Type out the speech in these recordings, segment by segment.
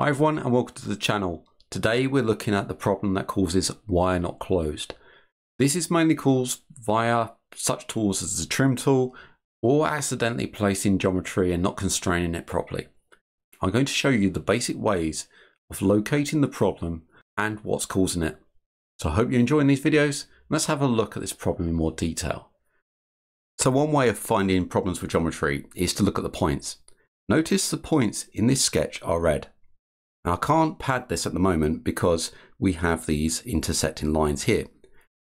Hi everyone and welcome to the channel. Today we're looking at the problem that causes wire not closed. This is mainly caused via such tools as the trim tool or accidentally placing geometry and not constraining it properly. I'm going to show you the basic ways of locating the problem and what's causing it. So I hope you're enjoying these videos. Let's have a look at this problem in more detail. So one way of finding problems with geometry is to look at the points. Notice the points in this sketch are red. Now I can't pad this at the moment because we have these intersecting lines here.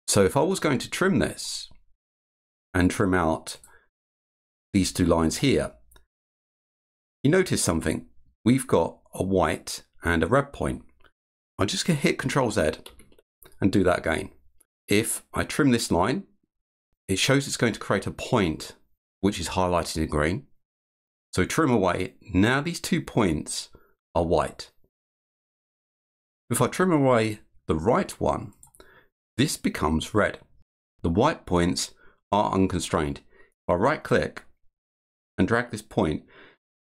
So if I was going to trim this and trim out these two lines here, you notice something. We've got a white and a red point. I'm just going to hit Control Z and do that again. If I trim this line, it shows it's going to create a point which is highlighted in green. So trim away. Now these two points are white. If I trim away the right one, this becomes red. The white points are unconstrained. If I right click and drag this point,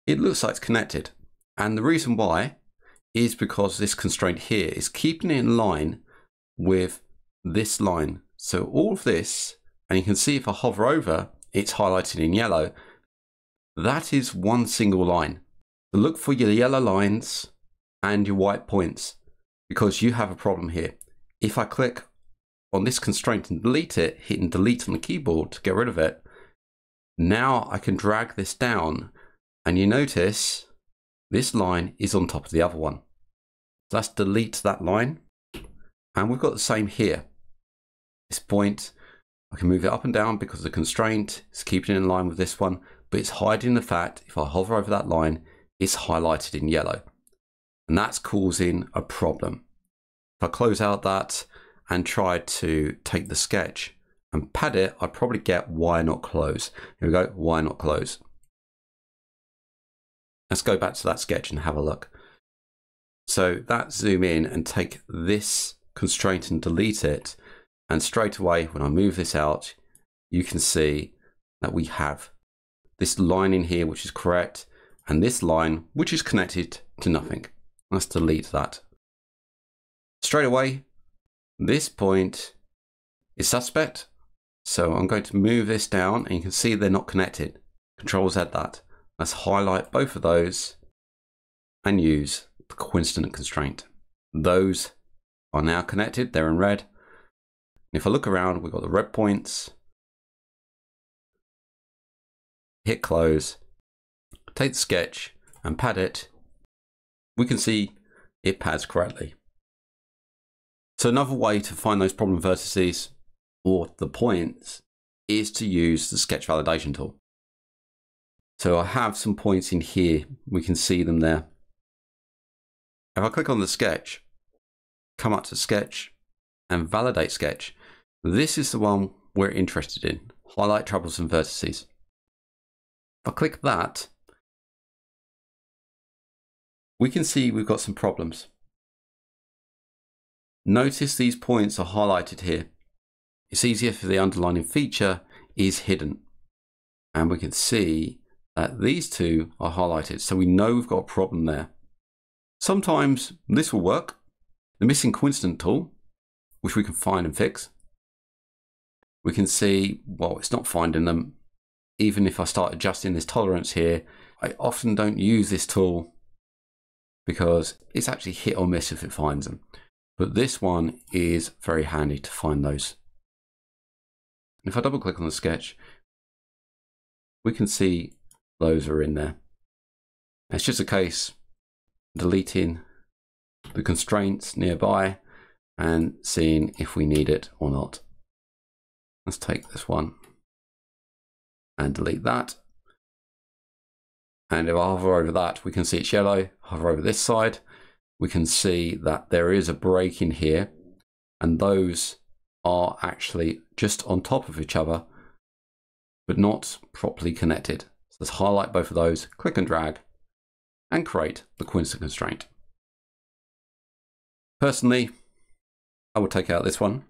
it looks like it's connected. And the reason why is because this constraint here is keeping it in line with this line. So all of this, and you can see if I hover over, it's highlighted in yellow. That is one single line. Look for your yellow lines and your white points because you have a problem here. If I click on this constraint and delete it, hitting delete on the keyboard to get rid of it, now I can drag this down and you notice this line is on top of the other one. So let's delete that line. And we've got the same here. This point, I can move it up and down because the constraint is keeping it in line with this one, but it's hiding the fact if I hover over that line, it's highlighted in yellow and that's causing a problem. If I close out that and try to take the sketch and pad it, I'd probably get wire not close. Here we go, wire not close. Let's go back to that sketch and have a look. So that zoom in and take this constraint and delete it. And straight away, when I move this out, you can see that we have this line in here, which is correct, and this line, which is connected to nothing. Let's delete that. Straight away, this point is suspect. So I'm going to move this down and you can see they're not connected. Control Z that. Let's highlight both of those and use the coincident constraint. Those are now connected, they're in red. And if I look around, we've got the red points. Hit close, take the sketch and pad it we can see it pads correctly. So another way to find those problem vertices or the points is to use the sketch validation tool. So I have some points in here. We can see them there. If I click on the sketch, come up to sketch and validate sketch, this is the one we're interested in. Highlight troublesome vertices. If I click that, we can see we've got some problems. Notice these points are highlighted here. It's easier for the underlining feature is hidden. And we can see that these two are highlighted. So we know we've got a problem there. Sometimes this will work. The missing coincident tool, which we can find and fix. We can see, well, it's not finding them. Even if I start adjusting this tolerance here, I often don't use this tool because it's actually hit or miss if it finds them. But this one is very handy to find those. If I double click on the sketch, we can see those are in there. It's just a case deleting the constraints nearby and seeing if we need it or not. Let's take this one and delete that. And if I hover over that, we can see it's yellow. Hover over this side, we can see that there is a break in here. And those are actually just on top of each other, but not properly connected. So let's highlight both of those, click and drag, and create the coincident constraint. Personally, I would take out this one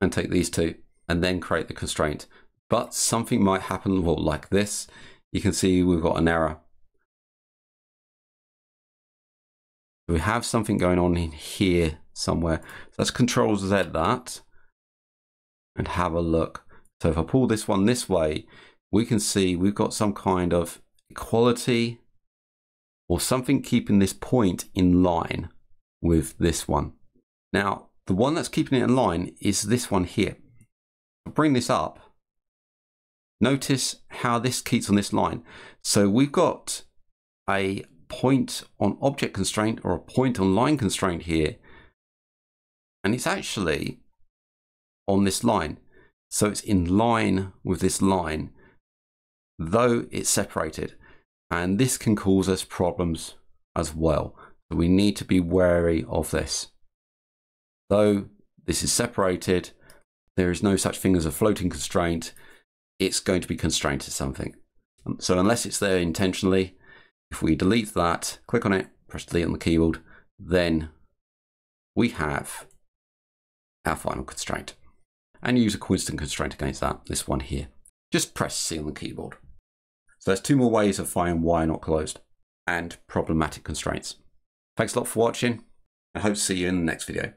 and take these two and then create the constraint but something might happen well, like this. You can see we've got an error. We have something going on in here somewhere. So let's control Z that and have a look. So if I pull this one this way, we can see we've got some kind of equality or something keeping this point in line with this one. Now, the one that's keeping it in line is this one here. I'll bring this up. Notice how this keeps on this line. So we've got a point on object constraint or a point on line constraint here. And it's actually on this line. So it's in line with this line, though it's separated. And this can cause us problems as well. So we need to be wary of this. Though this is separated, there is no such thing as a floating constraint. It's going to be constrained to something. Um, so unless it's there intentionally, if we delete that, click on it, press delete on the keyboard, then we have our final constraint. And use a coincident constraint against that, this one here. Just press C on the keyboard. So there's two more ways of finding wire not closed and problematic constraints. Thanks a lot for watching. I hope to see you in the next video.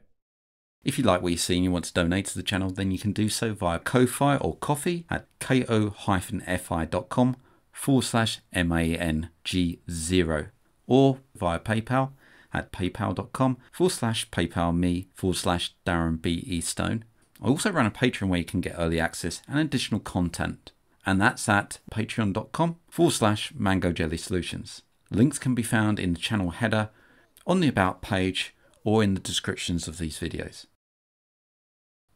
If you like what you see and you want to donate to the channel, then you can do so via Ko-Fi or Ko-fi at ko-fi.com forward slash MANG0 or via PayPal at paypal.com forward slash PayPal me forward slash Darren B. E. Stone. I also run a Patreon where you can get early access and additional content, and that's at patreon.com forward slash Mango Jelly Solutions. Links can be found in the channel header, on the About page, or in the descriptions of these videos.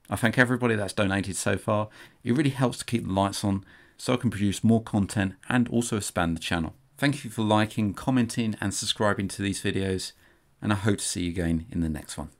I thank everybody that's donated so far. It really helps to keep the lights on so I can produce more content and also expand the channel. Thank you for liking, commenting and subscribing to these videos and I hope to see you again in the next one.